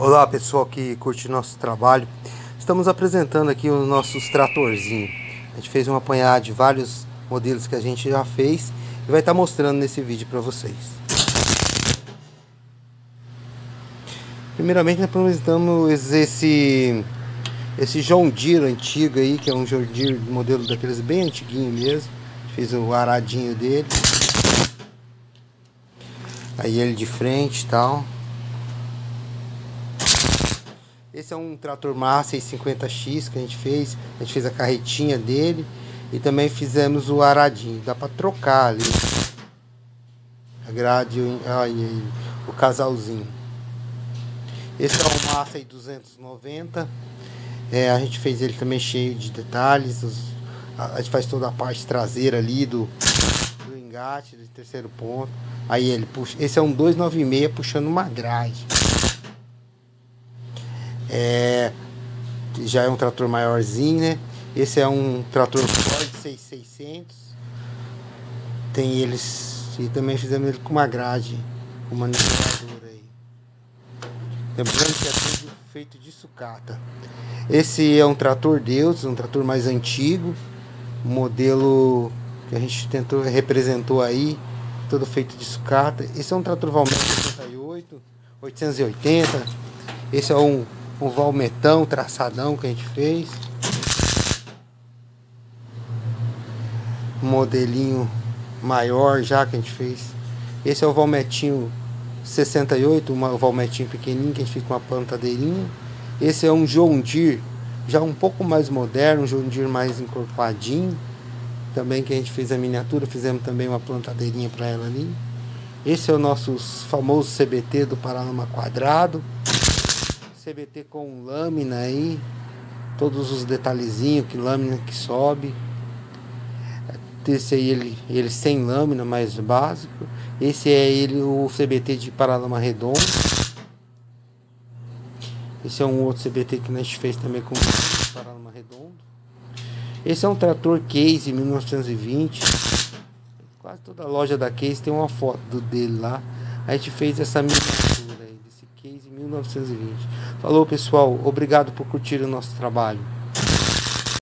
Olá pessoal que curte nosso trabalho. Estamos apresentando aqui os nossos tratorzinhos. A gente fez um apanhado de vários modelos que a gente já fez e vai estar mostrando nesse vídeo para vocês. Primeiramente nós apresentamos esse esse John Deere antigo aí, que é um John Deere modelo daqueles bem antiguinho mesmo. Fiz o aradinho dele. Aí ele de frente e tal. Esse é um trator Massa 650X que a gente fez. A gente fez a carretinha dele e também fizemos o aradinho. Dá para trocar ali a grade, ai, ai, o casalzinho. Esse é um Massa 290. É, a gente fez ele também cheio de detalhes. Os, a, gente faz toda a parte traseira ali do, do engate, do terceiro ponto. Aí ele puxa. Esse é um 296 puxando uma grade. É, já é um trator maiorzinho, né? Esse é um trator Ford 6600. Tem eles e também fizemos ele com uma grade, uma niveladora aí. Lembrando que é tudo feito de sucata. Esse é um trator Deus, um trator mais antigo, modelo que a gente tentou representou aí, todo feito de sucata. Esse é um trator Valmet 88, 880. Esse é um um valmetão, traçadão que a gente fez. Um modelinho maior já que a gente fez. Esse é o valmetinho 68, uma, o valmetinho pequenininho que a gente fez com uma plantadeirinha. Esse é um John Deere, já um pouco mais moderno, um John Deere mais encorpadinho. Também que a gente fez a miniatura, fizemos também uma plantadeirinha para ela ali. Esse é o nosso famoso CBT do Paralama Quadrado. CBT com lâmina aí, todos os detalhezinhos, que lâmina que sobe. Esse aí ele, ele sem lâmina, mais básico. Esse é ele o CBT de paralama redondo. Esse é um outro CBT que a gente fez também com paralama redondo. Esse é um trator Case 1920. Quase toda loja da Case tem uma foto dele lá. A gente fez essa miniatura 1920. Falou pessoal, obrigado por curtir o nosso trabalho.